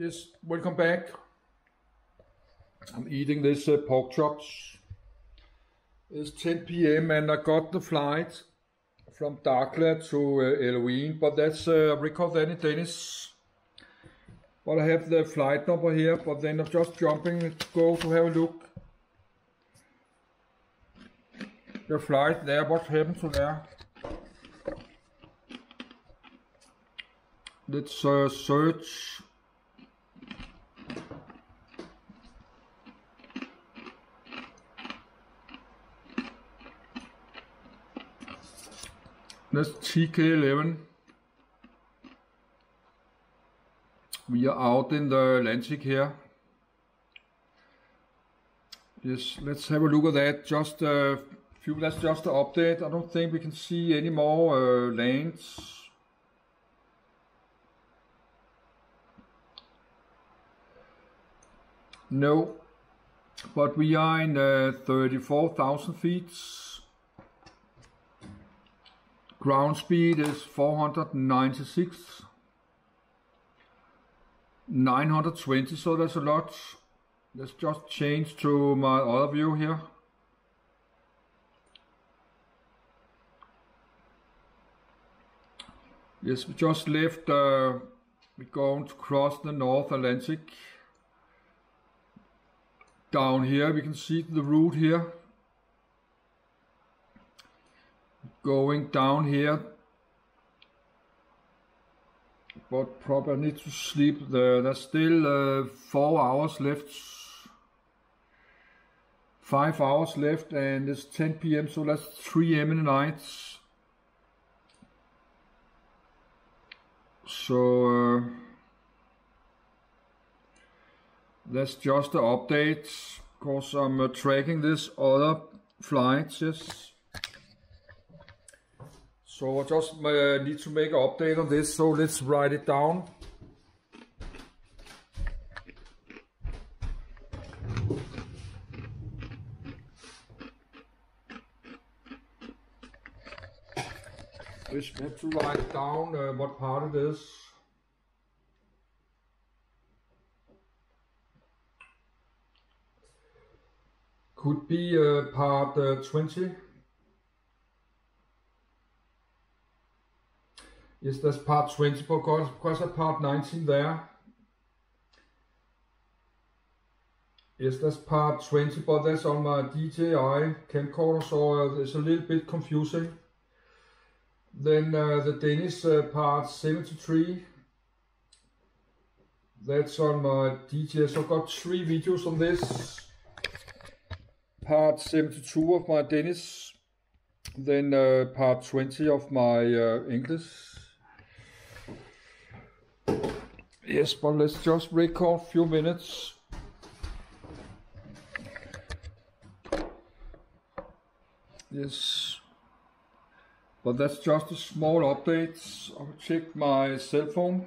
Yes, welcome back. I'm eating this uh, pork chops. It's 10 p.m. and I got the flight from Dakhla to uh, Elohim, but that's uh, record that in. But I have the flight number here, but then I'm just jumping to go to have a look. The flight there, what happened to there? Let's uh, search. That's TK11. We are out in the Atlantic here. Yes, let's have a look at that. Just a few, that's just an update. I don't think we can see any more uh, lanes. No, but we are in uh, 34,000 feet. Ground speed is 496. 920, so that's a lot. Let's just change to my other view here. Yes, we just left, uh, we're going to cross the North Atlantic. Down here we can see the route here. Going down here. But probably need to sleep there. There's still uh, four hours left. Five hours left and it's 10 p.m. so that's 3 a.m. in the night. So uh, that's just the update because I'm uh, tracking this other flights, yes. So I just uh, need to make an update on this, so let's write it down. Just have to write down uh, what part it is. Could be uh, part uh, 20. Yes, that's part 20 because, because of part 19 there. Yes, that's part 20, but that's on my DJI camcorder, so uh, it's a little bit confusing. Then uh, the Danish uh, part 73. That's on my DJI, so I've got three videos on this part 72 of my Danish, then uh, part 20 of my uh, English. Yes, but let's just record a few minutes. Yes, but that's just a small update. I'll check my cell phone.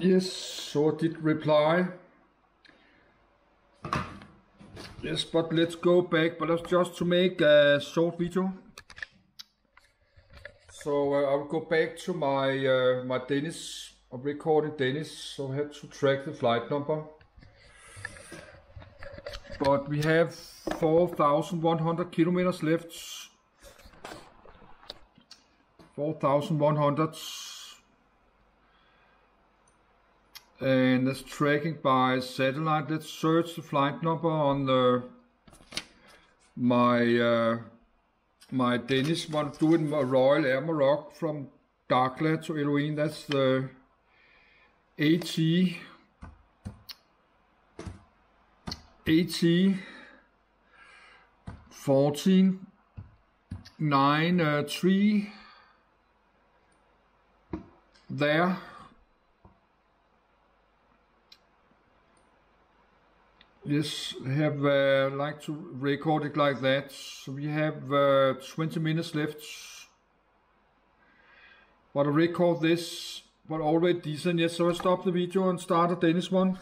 Yes, so did reply. Yes, but let's go back, but that's just to make a short video. So uh, I will go back to my uh, my Danish of recording Dennis, so I had to track the flight number. But we have 4,100 kilometers left. 4,100 and it's tracking by satellite. Let's search the flight number on the my uh, my Danish one doing Royal Air Maroc from Dakhla to Elohim. That's the AT AT 14 9 uh, 3 there Yes, I have uh, like to record it like that. So we have uh, 20 minutes left. But I record this, but already decent. Yes, so I stop the video and start the Danish one.